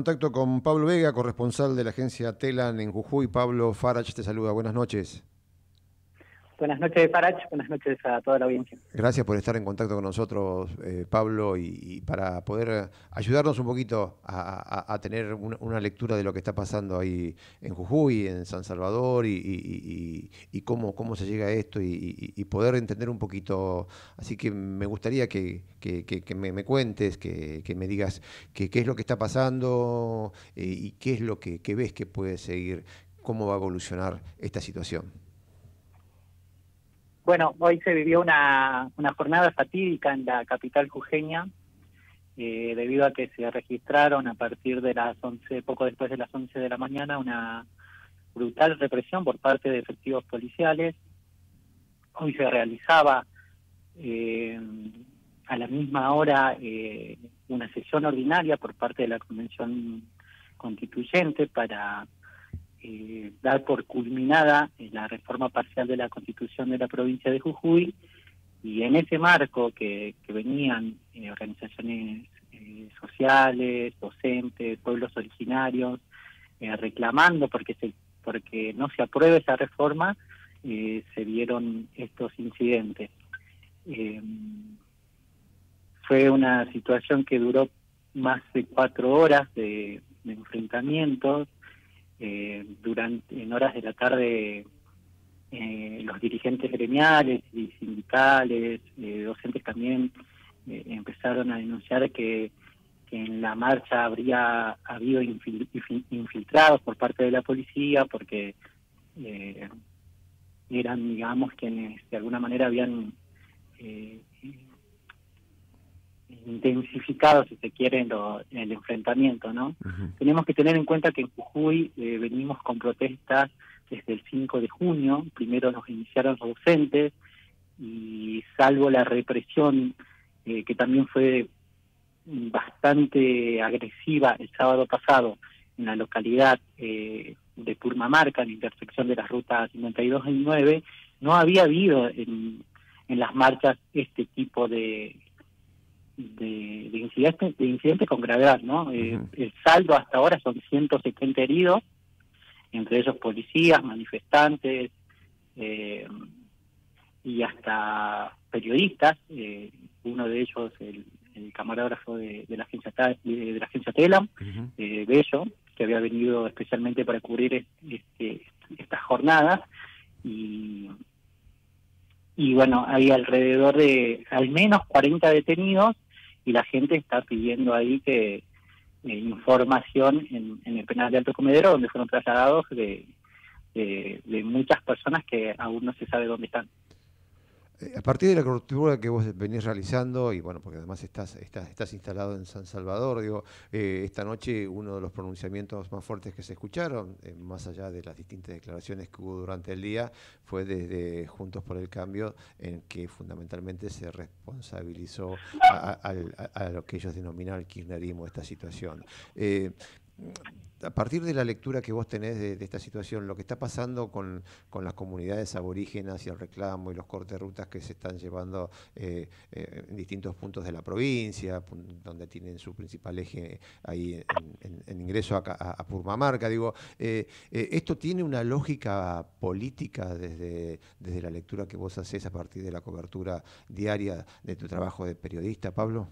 Contacto con Pablo Vega, corresponsal de la agencia Telan en Jujuy. Pablo Farach te saluda. Buenas noches. Buenas noches, Parach. Buenas noches a toda la audiencia. Gracias por estar en contacto con nosotros, eh, Pablo, y, para poder ayudarnos un poquito a, tener una, lectura de lo que está pasando ahí en Jujuy, en San Salvador, y, cómo, cómo se llega a esto y, poder entender un poquito. Así que me gustaría que, me, cuentes, que, me digas qué es lo que está pasando eh, y qué es lo que ves que puede seguir, cómo va a evolucionar esta situación. Bueno, hoy se vivió una, una jornada fatídica en la capital jujeña, eh, debido a que se registraron a partir de las 11, poco después de las 11 de la mañana, una brutal represión por parte de efectivos policiales. Hoy se realizaba eh, a la misma hora eh, una sesión ordinaria por parte de la Convención Constituyente para eh, dar por culminada la reforma parcial de la constitución de la provincia de Jujuy y en ese marco que, venían eh, organizaciones eh, sociales, docentes, pueblos originarios, eh, reclamando porque se porque no se apruebe esa reforma, se dieron estos incidentes. fue una situación que duró más de cuatro horas de enfrentamientos, eh, durante en horas de la tarde eh, los dirigentes gremiales y sindicales, eh, docentes también empezaron a denunciar que, en la marcha habría habido infiltrados por parte de la policía porque eran, digamos, quienes de alguna manera habían intensificado, si se quiere, en, el enfrentamiento, ¿no? Tenemos que tener en cuenta que en Jujuy eh, venimos con protestas desde el 5 de junio, primero nos iniciaron los docentes, y salvo la represión, eh, que también fue bastante agresiva el sábado pasado en la localidad eh, de Purmamarca, en la intersección de las rutas 52 y 9, no había habido en, en las marchas este tipo de de, incidentes de incidentes con gravedad, ¿no? Eh, el saldo hasta ahora son 170 heridos, entre ellos policías, manifestantes eh, y hasta periodistas. Eh, uno de ellos, el, camarógrafo de, la agencia de, la agencia Telam, Bello, que había venido especialmente para cubrir este, estas jornadas y y bueno, hay alrededor de al menos 40 detenidos y la gente está pidiendo ahí que eh, información en, el penal de Alto Comedero, donde fueron trasladados de, de muchas personas que aún no se sabe dónde están. Eh, a partir de la cobertura que vos venís realizando, y bueno, porque además estás, estás, estás instalado en San Salvador, digo, eh, esta noche uno de los pronunciamientos más fuertes que se escucharon, eh, más allá de las distintas declaraciones que hubo durante el día, fue desde Juntos por el Cambio, en que fundamentalmente se responsabilizó a, lo que ellos denominan el kirchnerismo, esta situación a partir de la lectura que vos tenés de, esta situación, lo que está pasando con, las comunidades aborígenas y el reclamo y los cortes de rutas que se están llevando eh, eh, en distintos puntos de la provincia, donde tienen su principal eje ahí en, ingreso a, a, Purmamarca, digo, eh, ¿esto tiene una lógica política desde, desde la lectura que vos haces a partir de la cobertura diaria de tu trabajo de periodista, Pablo?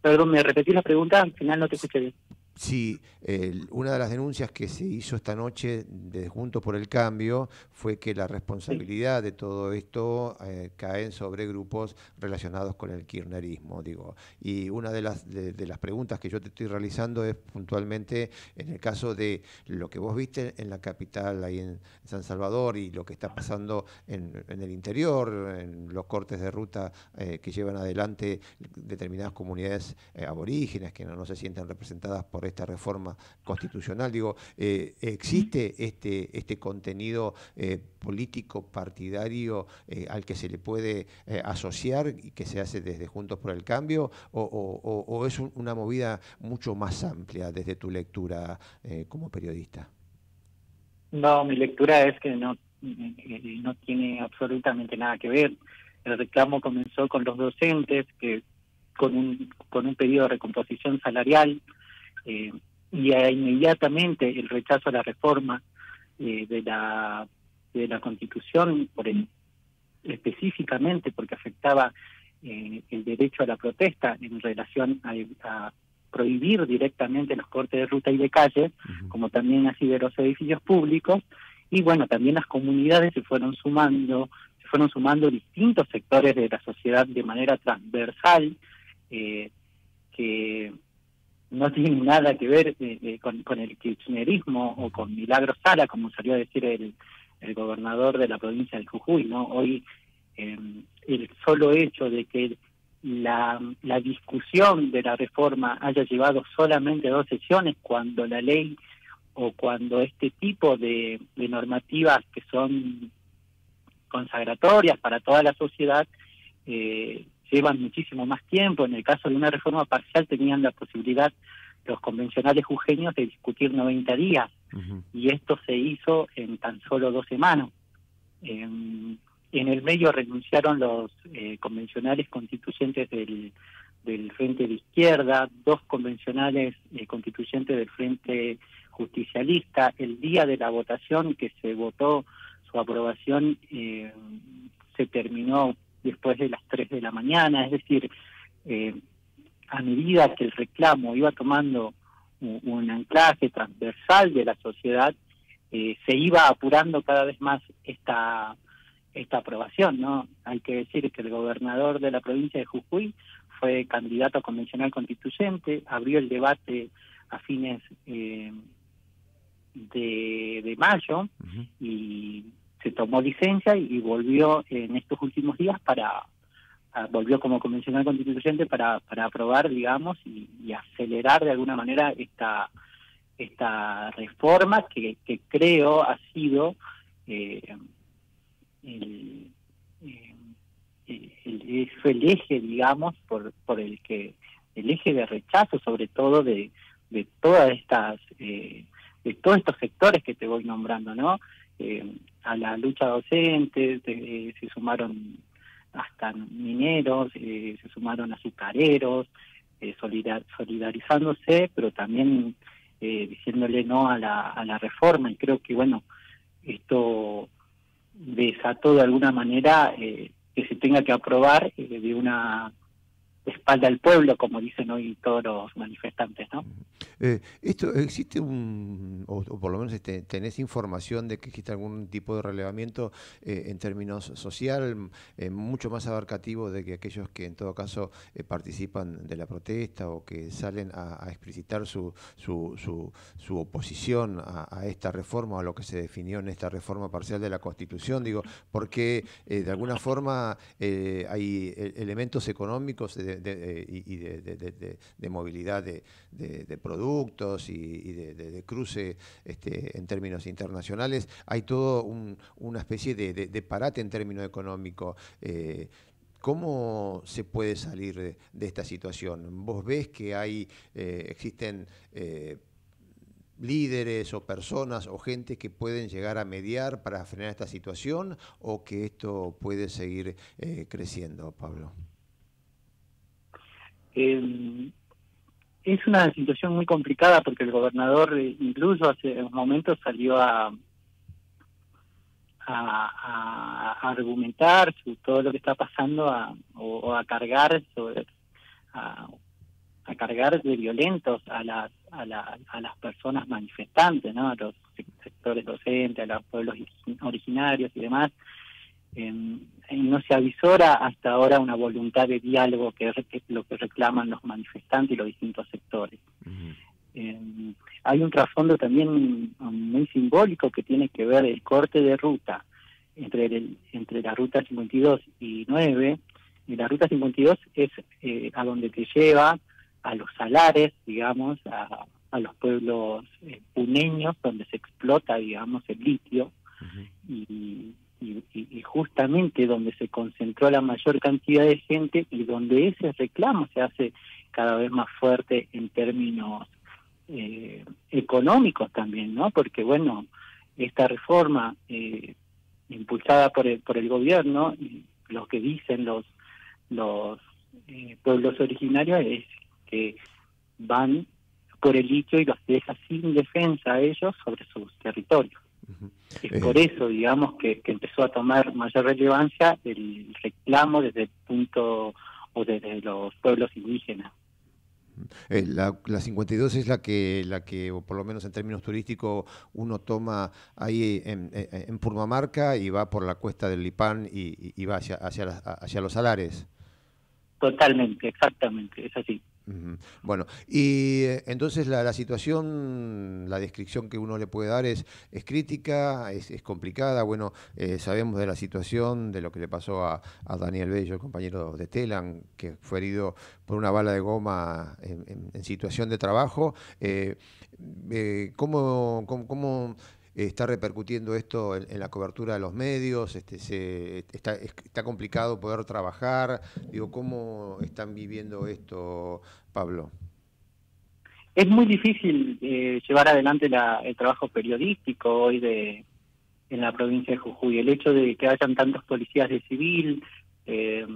Perdón, me repetí la pregunta, al final no te escuché bien. Sí, una de las denuncias que se hizo esta noche de Juntos por el Cambio fue que la responsabilidad de todo esto eh, cae sobre grupos relacionados con el kirchnerismo, digo. Y una de las, de, las preguntas que yo te estoy realizando es puntualmente en el caso de lo que vos viste en la capital, ahí en San Salvador, y lo que está pasando en, el interior, en los cortes de ruta eh, que llevan adelante determinadas comunidades eh, aborígenes que no se sienten representadas por esta reforma constitucional. Digo, eh, ¿existe este, este contenido eh, político partidario eh, al que se le puede asociar y que se hace desde Juntos por el Cambio o, es una movida mucho más amplia desde tu lectura como periodista? No, mi lectura es que no, no tiene absolutamente nada que ver. El reclamo comenzó con los docentes que con un, con un pedido de recomposición salarial eh, y inmediatamente el rechazo a la reforma eh, de la de la Constitución por específicamente porque afectaba eh, el derecho a la protesta en relación a, prohibir directamente los cortes de ruta y de calle, como también así de los edificios públicos, y bueno, también las comunidades se fueron sumando, se fueron sumando distintos sectores de la sociedad de manera transversal, eh, que no tienen nada que ver eh, eh, con, el kirchnerismo o con Milagro Sala, como salió a decir el, el gobernador de la provincia de Jujuy, ¿no? Hoy el solo hecho de que la, la discusión de la reforma haya llevado solamente dos sesiones cuando la ley o cuando este tipo de, normativas que son consagratorias para toda la sociedad eh, llevan muchísimo más tiempo. En el caso de una reforma parcial tenían la posibilidad los convencionales jujeños de discutir 90 días y esto se hizo en tan solo dos semanas. Em, en el medio renunciaron los eh, convencionales constituyentes del, del Frente de Izquierda, dos convencionales eh, constituyentes del Frente Justicialista. El día de la votación que se votó su aprobación eh, se terminó después de las 3 de la mañana, es decir, a medida que el reclamo iba tomando un, un anclaje transversal de la sociedad, se iba apurando cada vez más esta esta aprobación, ¿no? Hay que decir que el gobernador de la provincia de Jujuy fue candidato a convencional constituyente, abrió el debate a fines eh, de, mayo y se tomó licencia y, volvió en estos últimos días para volvió como convencional constituyente para, para aprobar, digamos, y, acelerar de alguna manera esta esta reforma que, creo ha sido eh, el, eh, el eje, digamos, por, por el que el eje de rechazo, sobre todo de, de todas estas eh, de todos estos sectores que te voy nombrando, ¿no? Eh, a la lucha docente se sumaron hasta mineros, se sumaron azucareros, solidarizándose, pero también diciéndole no a la, a la reforma. Y creo que, bueno, esto desató de alguna manera eh, que se tenga que aprobar eh, de una espalda al pueblo, como dicen hoy todos los manifestantes, ¿no? Eh, esto existe un, o, por lo menos este, tenés información de que existe algún tipo de relevamiento eh, en términos social, eh, mucho más abarcativo de que aquellos que en todo caso participan de la protesta o que salen a, explicitar su, su, su, oposición a, esta reforma, o a lo que se definió en esta reforma parcial de la Constitución, digo, porque de alguna forma hay elementos económicos de de, y de, movilidad de, productos y, de, cruce este, en términos internacionales, hay todo una especie de, parate en términos económicos. Eh, ¿Cómo se puede salir de, esta situación? ¿Vos ves que hay, eh, existen eh, líderes o personas o gente que pueden llegar a mediar para frenar esta situación o que esto puede seguir creciendo, Pablo? Eh, es una situación muy complicada porque el gobernador eh, incluso hace un momento salió a, a, argumentar todo lo que está pasando a, o, a cargar sobre a, cargar de violentos a las a, la, a las personas manifestantes, ¿no? A los sectores docentes, a los pueblos originarios y demás no se avisora hasta ahora una voluntad de diálogo que es lo que reclaman los manifestantes y los distintos sectores. hay un trasfondo también muy simbólico que tiene que ver el corte de ruta entre el, entre la ruta 52 y 9 y la ruta 52 es eh, a donde te lleva a los salares, digamos, a, a los pueblos eh, puneños donde se explota, digamos, el litio. Y y, justamente donde se concentró la mayor cantidad de gente y donde ese reclamo se hace cada vez más fuerte en términos eh, económicos también, ¿no? Porque bueno, esta reforma eh, impulsada por el, por el gobierno, lo que dicen los los eh, pueblos originarios es que van por el litio y los deja sin defensa a ellos sobre sus territorios. Es eh. por eso, digamos, que, empezó a tomar mayor relevancia el reclamo desde el punto o desde los pueblos indígenas. Eh, la, la, 52 es la que, la que, o por lo menos en términos turísticos, uno toma ahí en, en, Purmamarca y va por la cuesta del Lipán y, va hacia, hacia, hacia los salares. Totalmente, exactamente, es así. Bueno, y eh, entonces la, situación, la descripción que uno le puede dar es, crítica, es, complicada. Bueno, eh, sabemos de la situación, de lo que le pasó a, Daniel Bello, el compañero de Telan, que fue herido por una bala de goma en, situación de trabajo. Eh, ¿Cómo, cómo está repercutiendo esto en, la cobertura de los medios, este, se, está, complicado poder trabajar. Digo, ¿cómo están viviendo esto, Pablo? Es muy difícil eh, llevar adelante el trabajo periodístico hoy de en la provincia de Jujuy. El hecho de que hayan tantos policías de civil, eh,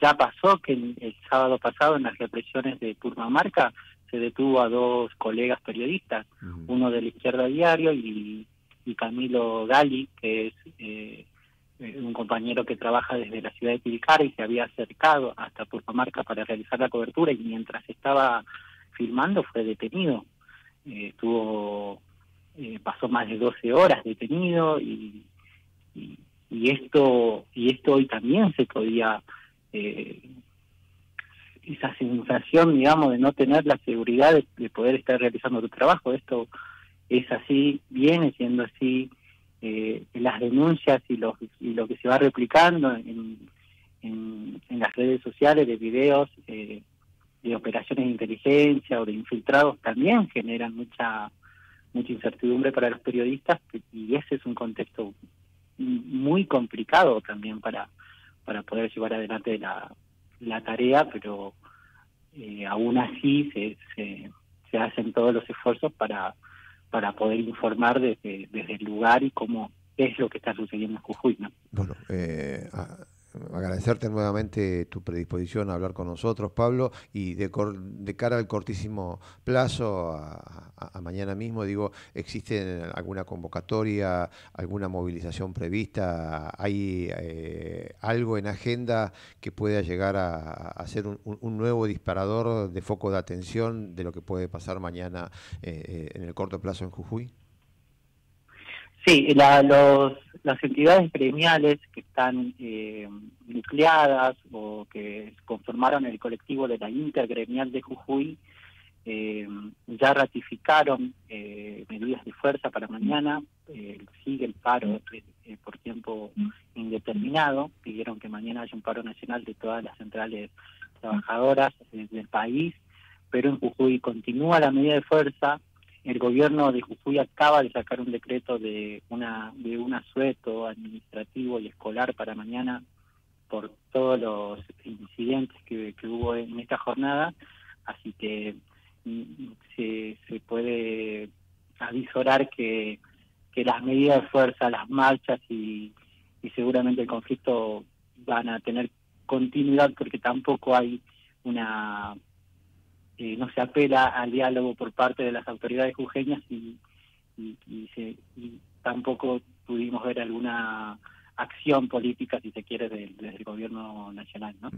ya pasó que el, sábado pasado en las represiones de Purmamarca se detuvo a dos colegas periodistas, uno de la Izquierda Diario y, Camilo Gali, que es eh, un compañero que trabaja desde la ciudad de Tilcara y se había acercado hasta Purmamarca para realizar la cobertura y mientras estaba filmando fue detenido. Eh, tuvo eh, pasó más de 12 horas detenido y, y, esto y esto hoy también se podía eh, esa sensación, digamos, de no tener la seguridad de, poder estar realizando tu trabajo. Esto es así, viene siendo así. Eh, las denuncias y lo, y lo que se va replicando en, en, las redes sociales de videos eh, de operaciones de inteligencia o de infiltrados también generan mucha mucha incertidumbre para los periodistas y ese es un contexto muy complicado también para para poder llevar adelante la, la tarea, pero eh, aún así se, se, hacen todos los esfuerzos para, para poder informar desde, desde el lugar y cómo es lo que está sucediendo en Jujuy. ¿no? Bueno, eh, agradecerte nuevamente tu predisposición a hablar con nosotros, Pablo, y de, de cara al cortísimo plazo, a, mañana mismo, digo, ¿existe alguna convocatoria, alguna movilización prevista? ¿Hay eh, algo en agenda que pueda llegar a, ser un, nuevo disparador de foco de atención de lo que puede pasar mañana eh, eh, en el corto plazo en Jujuy? Sí, la, los, las entidades gremiales que están eh, nucleadas o que conformaron el colectivo de la Intergremial de Jujuy eh, ya ratificaron eh, medidas de fuerza para mañana, eh, sigue el paro eh, por tiempo indeterminado, pidieron que mañana haya un paro nacional de todas las centrales trabajadoras del país, pero en Jujuy continúa la medida de fuerza, el gobierno de Jujuy acaba de sacar un decreto de una de un asueto administrativo y escolar para mañana por todos los incidentes que, hubo en esta jornada, así que mm, se, se puede avisorar que, que las medidas de fuerza, las marchas y, y seguramente el conflicto van a tener continuidad porque tampoco hay una eh, no se apela al diálogo por parte de las autoridades jujeñas y, y, se, tampoco pudimos ver alguna acción política, si se quiere, desde el gobierno nacional. ¿no?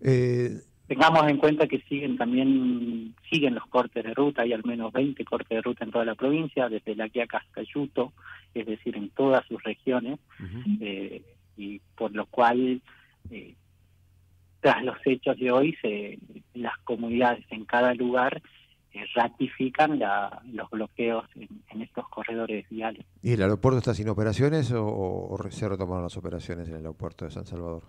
Eh, Tengamos en cuenta que siguen también siguen los cortes de ruta, hay al menos 20 cortes de ruta en toda la provincia, desde la Guía Cascayuto, es decir, en todas sus regiones, eh, y por lo cual eh, tras los hechos de hoy, se, las comunidades en cada lugar eh, ratifican los bloqueos en, estos corredores viales. ¿Y el aeropuerto está sin operaciones o, se retomaron las operaciones en el aeropuerto de San Salvador?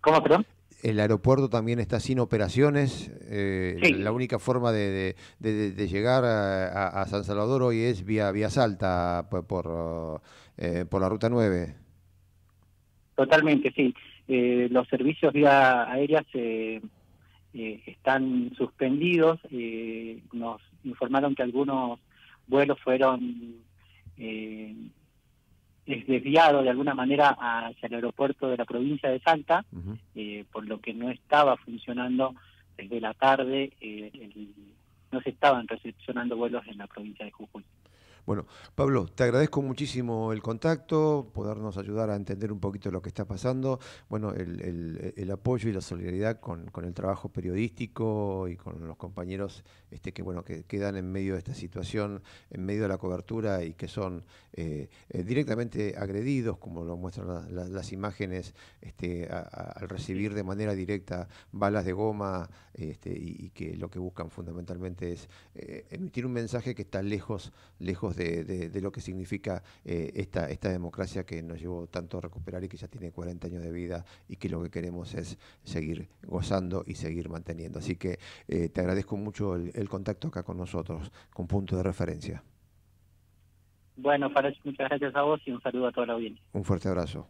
¿Cómo, perdón? El aeropuerto también está sin operaciones. Eh, la única forma de, llegar a, San Salvador hoy es vía, vía Salta por, por, eh, por la Ruta 9. Totalmente, sí. Eh, los servicios vía aérea eh, están suspendidos. Eh, nos informaron que algunos vuelos fueron desviados de alguna manera hacia el aeropuerto de la provincia de Salta, por lo que no estaba funcionando desde la tarde el, no se estaban recepcionando vuelos en la provincia de Jujuy. Bueno, Pablo, te agradezco muchísimo el contacto, podernos ayudar a entender un poquito lo que está pasando, bueno, el, apoyo y la solidaridad con, el trabajo periodístico y con los compañeros este, que, bueno, que quedan en medio de esta situación, en medio de la cobertura y que son eh, eh, directamente agredidos, como lo muestran las imágenes, este, al recibir de manera directa balas de goma este, y, que lo que buscan fundamentalmente es eh, emitir un mensaje que está lejos, lejos de, lo que significa eh, esta, esta democracia que nos llevó tanto a recuperar y que ya tiene 40 años de vida y que lo que queremos es seguir gozando y seguir manteniendo. Así que eh, te agradezco mucho el, contacto acá con nosotros, con punto de referencia. Bueno, muchas gracias a vos y un saludo a toda la audiencia. Un fuerte abrazo.